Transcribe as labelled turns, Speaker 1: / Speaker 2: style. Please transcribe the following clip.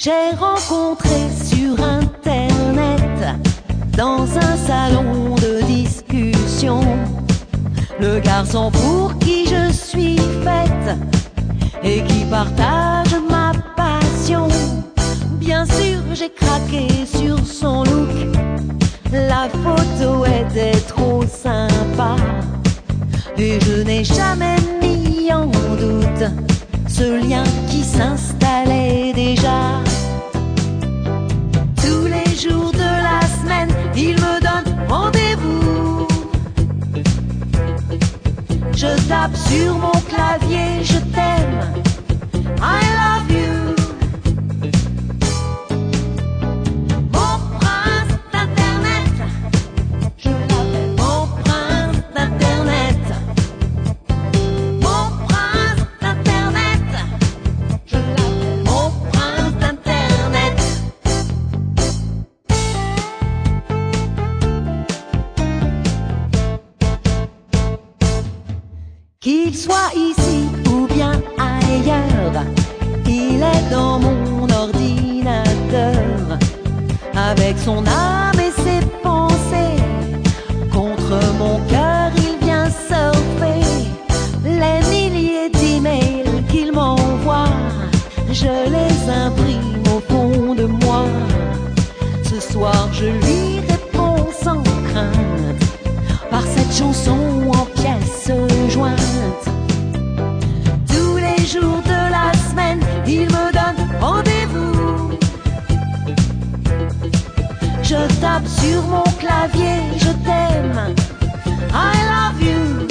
Speaker 1: J'ai rencontré sur internet, dans un salon de discussion, le garçon pour qui je suis faite et qui partage ma passion. Bien sûr, j'ai craqué sur son look. La photo était trop sympa. Et je n'ai jamais mis en doute ce lien qui s'installait tape sur mon clavier, je t'aime. I love you. Qu'il soit ici ou bien ailleurs, il est dans mon ordinateur, avec son âme et ses pensées. Contre mon cœur, il vient surfer les milliers d'emails qu'il m'envoie. Je les imprime au fond de moi. Ce soir, je lui réponds sans crainte par cette chanson Je tape sur mon clavier, je t'aime. I love you.